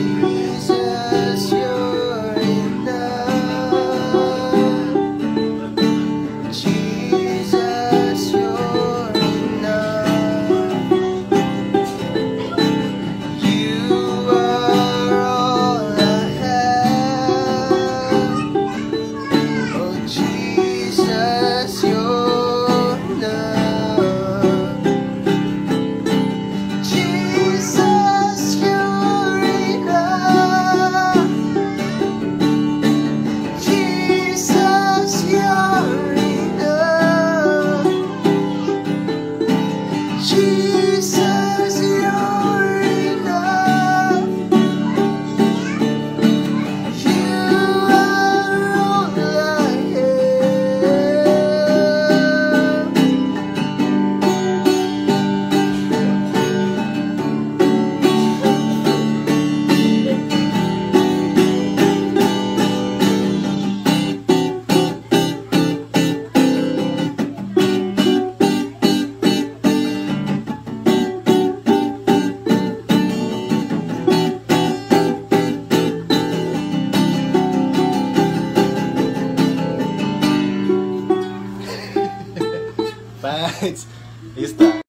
you. Jesus. Bye. Está.